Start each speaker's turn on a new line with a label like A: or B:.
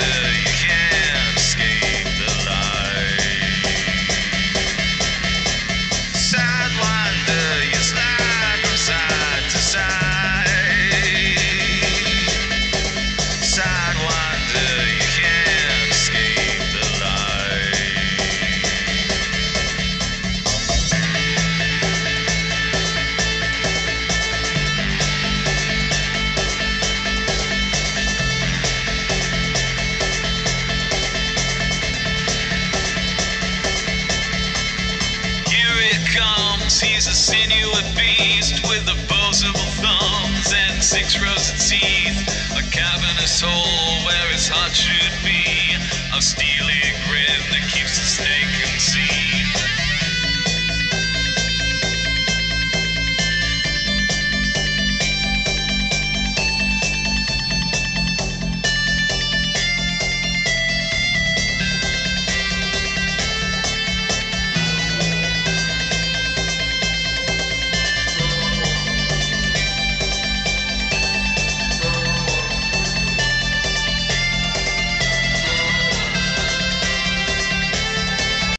A: Yeah. come. He's a sinuous beast with opposable thumbs and six rows of teeth. A cavernous hole where his heart should be. A steely grin